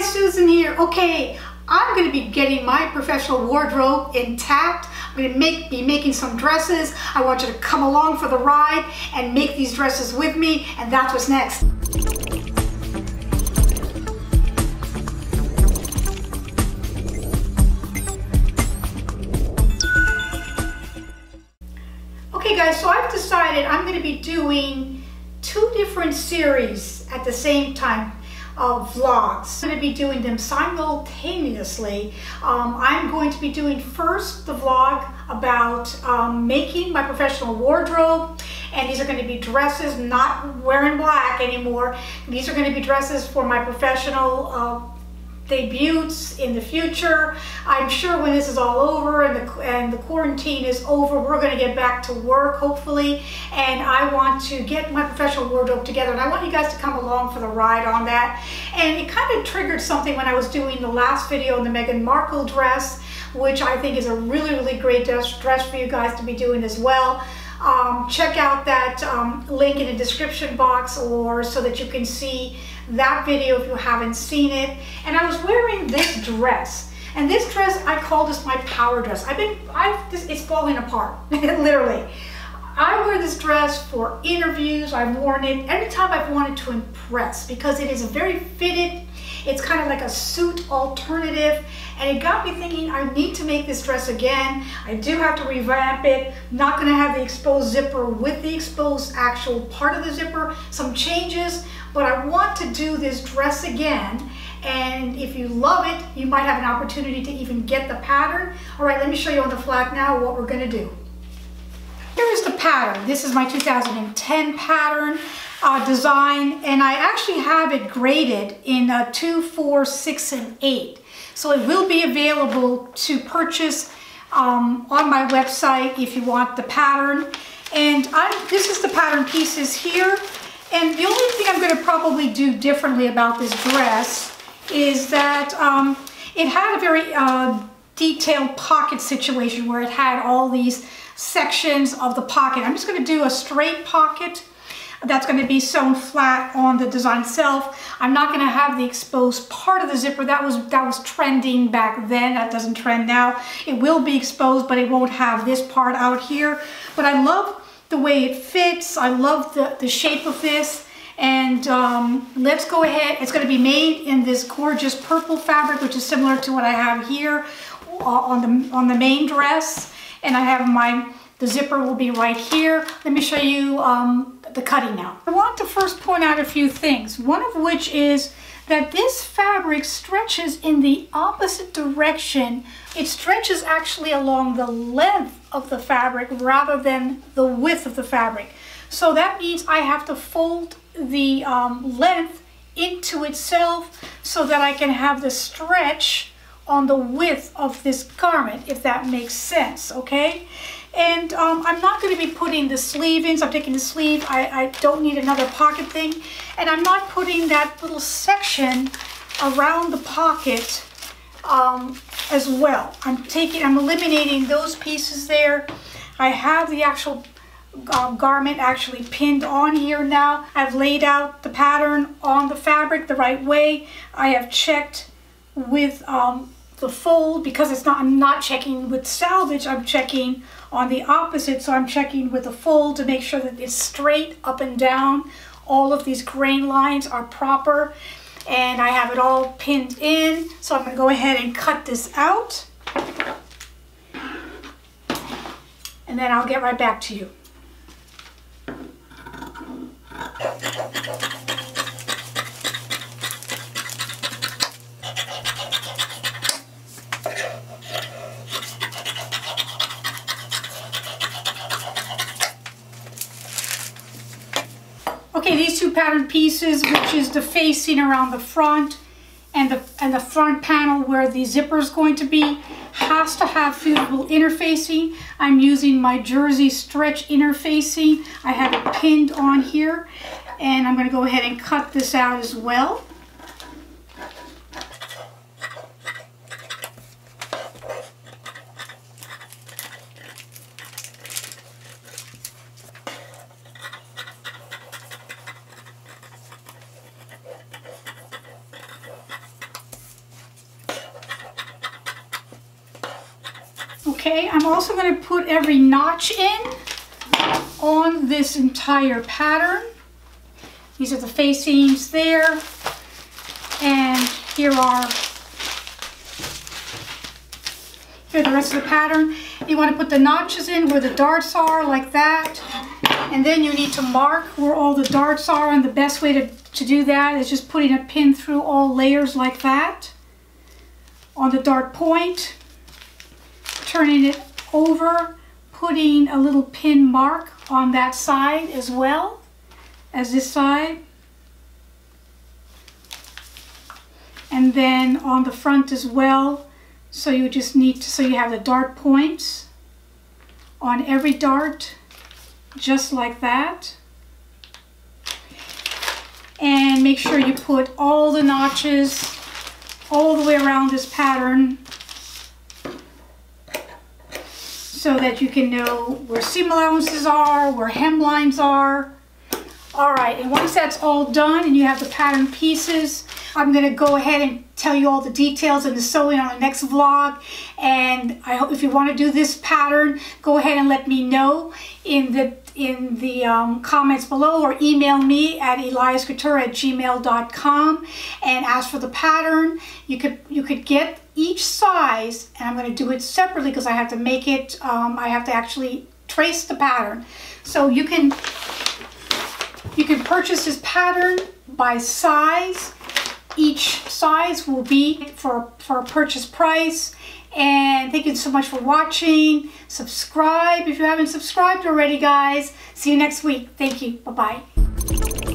Susan here. Okay, I'm going to be getting my professional wardrobe intact. I'm going to make, be making some dresses. I want you to come along for the ride and make these dresses with me, and that's what's next. Okay guys, so I've decided I'm going to be doing two different series at the same time vlogs. I'm going to be doing them simultaneously. Um, I'm going to be doing first the vlog about um, making my professional wardrobe and these are going to be dresses not wearing black anymore. These are going to be dresses for my professional uh, debuts in the future. I'm sure when this is all over and the, and the quarantine is over, we're going to get back to work, hopefully. And I want to get my professional wardrobe together. And I want you guys to come along for the ride on that. And it kind of triggered something when I was doing the last video on the Meghan Markle dress, which I think is a really, really great dress, dress for you guys to be doing as well. Um, check out that um, link in the description box or so that you can see that video if you haven't seen it. And I was wearing this dress. And this dress, I call this my power dress. I've been, I've, this, it's falling apart, literally. I wear this dress for interviews. I've worn it every time I've wanted to impress because it is a very fitted, it's kind of like a suit alternative. And it got me thinking I need to make this dress again. I do have to revamp it. Not gonna have the exposed zipper with the exposed actual part of the zipper. Some changes, but I want to do this dress again. And if you love it, you might have an opportunity to even get the pattern. All right, let me show you on the flat now what we're gonna do. Here's the pattern. This is my 2010 pattern uh, design, and I actually have it graded in uh, 2, 4, 6, and 8. So it will be available to purchase um, on my website if you want the pattern. And I, this is the pattern pieces here. And the only thing I'm going to probably do differently about this dress is that um, it had a very uh, detailed pocket situation where it had all these sections of the pocket. I'm just going to do a straight pocket that's going to be sewn flat on the design itself. I'm not going to have the exposed part of the zipper. That was that was trending back then. That doesn't trend now. It will be exposed, but it won't have this part out here. But I love the way it fits. I love the, the shape of this. And um, let's go ahead. It's going to be made in this gorgeous purple fabric, which is similar to what I have here uh, on the on the main dress. And I have my the zipper will be right here. Let me show you um, the cutting now. I want to first point out a few things, one of which is that this fabric stretches in the opposite direction. It stretches actually along the length of the fabric rather than the width of the fabric. So that means I have to fold the um, length into itself so that I can have the stretch on the width of this garment, if that makes sense, okay? And um, I'm not going to be putting the sleeve in, so I'm taking the sleeve. I, I don't need another pocket thing. And I'm not putting that little section around the pocket um, as well. I'm taking, I'm eliminating those pieces there. I have the actual uh, garment actually pinned on here now. I've laid out the pattern on the fabric the right way. I have checked with um, the fold because it's not, I'm not checking with salvage, I'm checking on the opposite, so I'm checking with the fold to make sure that it's straight up and down. All of these grain lines are proper and I have it all pinned in. So I'm gonna go ahead and cut this out. And then I'll get right back to you. Okay, these two pattern pieces, which is the facing around the front and the, and the front panel where the zipper is going to be, has to have fusible interfacing. I'm using my jersey stretch interfacing. I have it pinned on here and I'm going to go ahead and cut this out as well. Okay, I'm also going to put every notch in on this entire pattern. These are the facings there. And here are here the rest of the pattern. You want to put the notches in where the darts are like that. And then you need to mark where all the darts are and the best way to, to do that is just putting a pin through all layers like that on the dart point, turning it over, putting a little pin mark on that side as well as this side. And then on the front as well. So you just need to, so you have the dart points on every dart, just like that. And make sure you put all the notches all the way around this pattern so that you can know where seam allowances are, where hemlines are. All right, and once that's all done and you have the pattern pieces, I'm gonna go ahead and tell you all the details and the sewing on the next vlog. And I hope if you wanna do this pattern, go ahead and let me know in the in the um, comments below or email me at eliascouture at gmail.com and ask for the pattern. You could you could get each size and I'm going to do it separately because I have to make it, um, I have to actually trace the pattern. So you can you can purchase this pattern by size. Each size will be for, for a purchase price and thank you so much for watching. Subscribe if you haven't subscribed already, guys. See you next week. Thank you. Bye-bye.